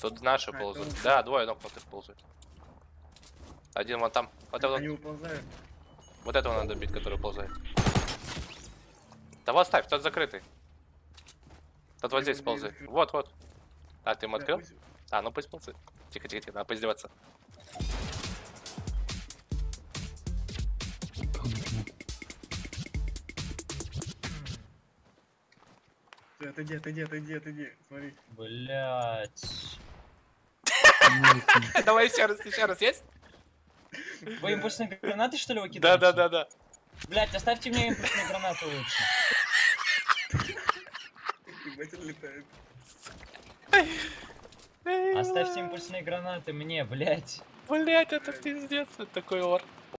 Тут наши А, ползают. это он. Да, двое нокнутых ползают. Один вон там. Вот, Они вот, уползают. вот этого надо бить, который ползает. Того оставь, тот закрытый. Тот вот здесь ползает. Вот, вот. А, ты ему открыл? А, ну пусть ползает. Тихо, тихо, тихо, надо поиздеваться. Ты Отойди, отойди, отойди, отойди. Смотри. Блять. Давай еще раз, еще раз, есть? Вы импульсные гранаты, что ли, Да, выкидаете? да, да, да. Блять, оставьте мне импульсные гранаты лучше. Оставьте импульсные гранаты мне, блять. Блять, это пиздец, это такой ор.